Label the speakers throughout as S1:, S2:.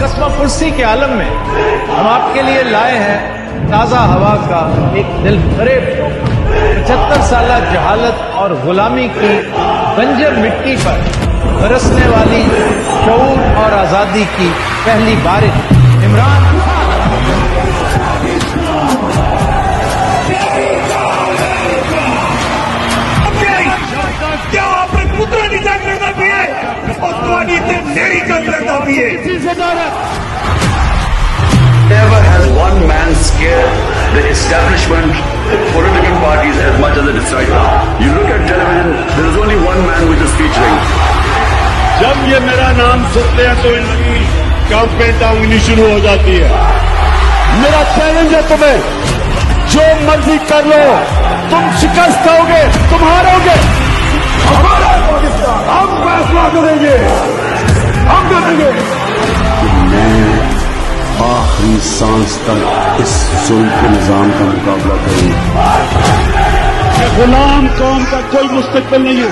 S1: कस्बा कुर्सी के आलम में हम आपके लिए लाए हैं ताज़ा हवा का एक दिल फरेब पचहत्तर साल जहालत और गुलामी की बंजर मिट्टी पर बरसने वाली शौर और आज़ादी की पहली बारिश। इमरान
S2: क्या भी
S3: Never has one man scared the establishment, political parties as much as it is right now. You look at television, there is only one man which is featuring.
S2: जब ये मेरा नाम सुनते हैं तो इनकी कांपे टांगनी शुरू हो जाती है मेरा चैलेंज है तुम्हें जो मर्ज़ी कर लो तुम शिकस्त खाओगे तुम हारोगे हमारा पाकिस्तान हम फैसला करेंगे हम करेंगे
S4: सांस तक इस जुल्म के निज़ाम का मुकाबला करेंगे
S2: गुलाम कौम का कोई मुस्तकबिल नहीं है।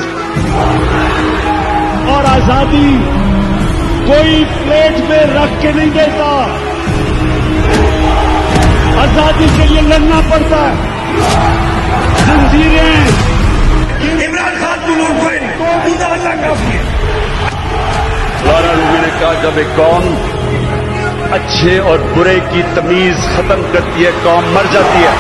S2: और आज़ादी कोई प्लेट में रख के नहीं देता। आज़ादी के लिए लड़ना पड़ता है। जंजीरें। इमरान खान को खुदा अल्लाह काफ़ी है।
S3: लारा रूबी ने कहा जब एक कौम अच्छे और बुरे की तमीज खत्म करती है कौम मर जाती है।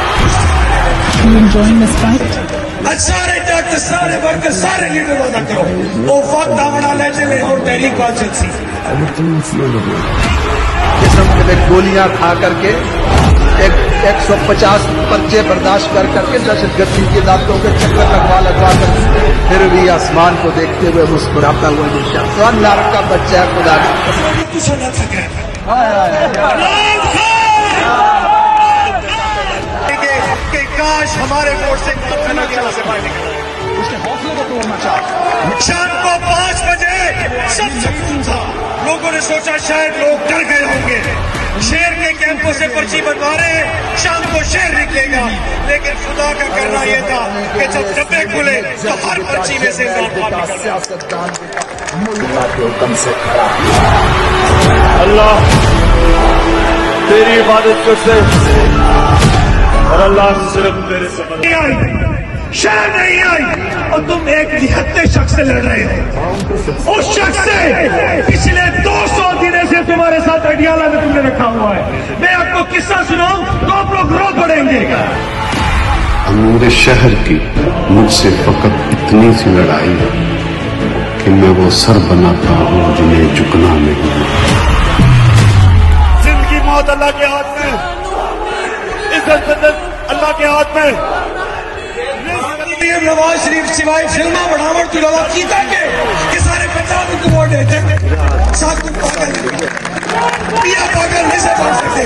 S2: सारे डॉक्टर सारे वर्कर सारे लीडर वादा करो। वो वक्त आवना ले चले और तहरीक बात चलती
S5: जिसम में गोलियाँ खा करके एक एक सौ पचास पर्चे बर्दाश्त कर करके दहशत गर्दी के दांतों के चक्कर लगवा लगवा कर फिर भी आसमान को देखते हुए मुस्कुराता हुआ देखा। तो अल्लाह का बच्चा है खुदा की?
S2: कुछ न कि काश हमारे वोट से से को शाम को पाँच बजे सब सुकून था। लोगों ने सोचा शायद लोग डर गए होंगे। शेर के कैंपों से पर्ची बनवा रहे हैं। शाम को शेर निकलेगा। लेकिन खुदा का करना यह था कि जब डब्बे खुले तो हर पर्ची में से खान निकल आया। अल्लाह तेरी इबादत करते और अल्लाह सिर्फ़ तेरे समझ शहर नहीं आई। और तुम एक निहत्ते शख्स से लड़ रहे हो। उस शख्स से पिछले 200 दिनों से तुम्हारे साथ अडियाला में तुमने रखा हुआ है। मैं आपको किस्सा सुनाऊं तो आप लोग रो पड़ेंगे
S4: अमीर शहर की मुझसे फकत इतनी सी लड़ाई है कि मैं वो सर बनाता हूँ जिन्हें झुकना नहीं।
S2: मौत अल्लाह के हाथ में। इज़्ज़त बदत अल्लाह के हाथ में। नवाज़ शरीफ सिवाय फ़िल्म बनावट के अलावा किया कि सारे पंजाब को वोट देते पागल पिया पागल नहीं से बन सकते।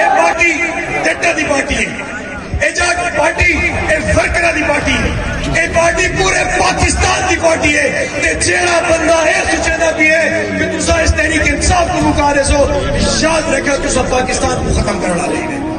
S2: ये पार्टी जट्टा की पार्टी है। ये जाट पार्टी, ये की पार्टी ये पार्टी पूरे पाकिस्तान की पार्टी है। ते जेड़ा बंदा है सोचे भी है, कि तुसा रहे सो याद रखा कि सब पाकिस्तान को खत्म कर हैं